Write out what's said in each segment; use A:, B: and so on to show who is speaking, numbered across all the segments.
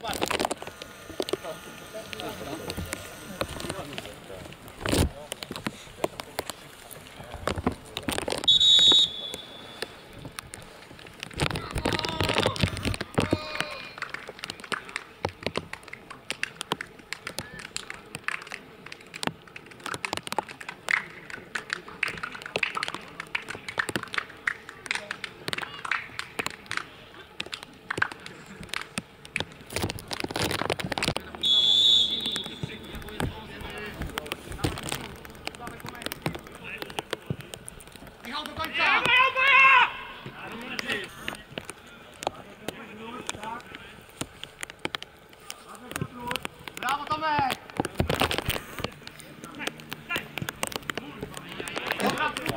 A: Come on.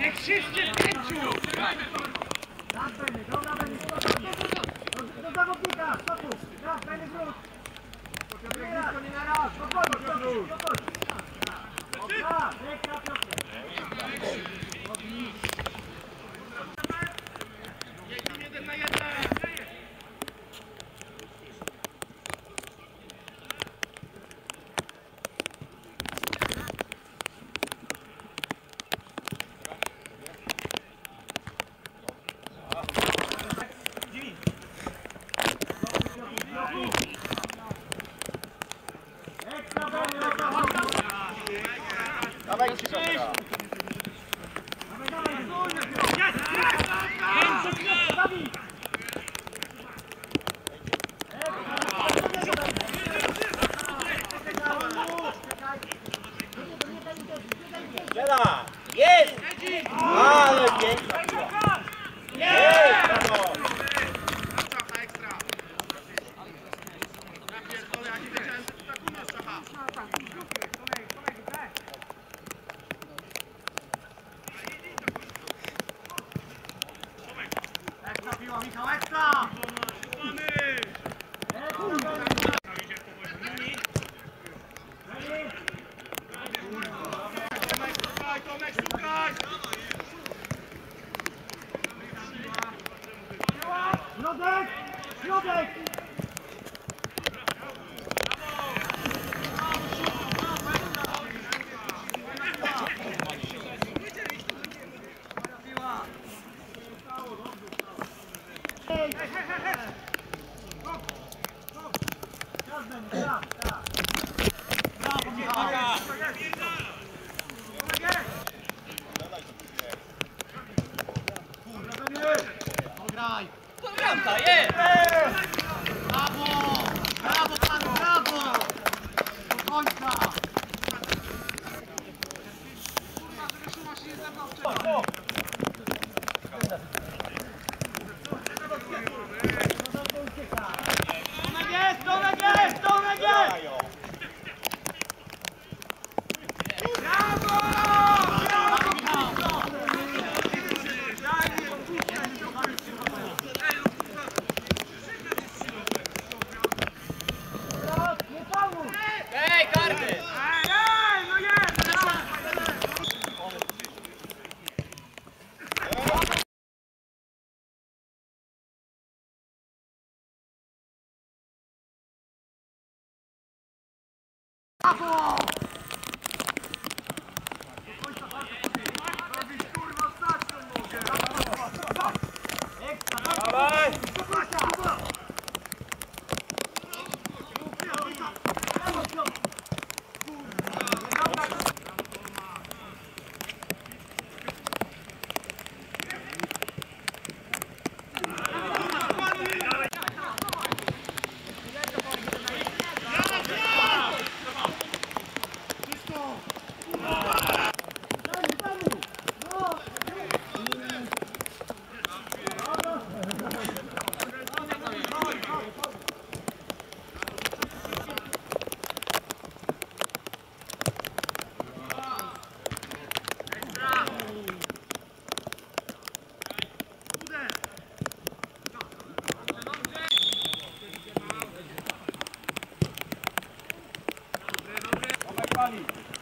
A: n e c h i a z s k y o t e u d e z t r o Gente! Bramka, jest! a k Bangali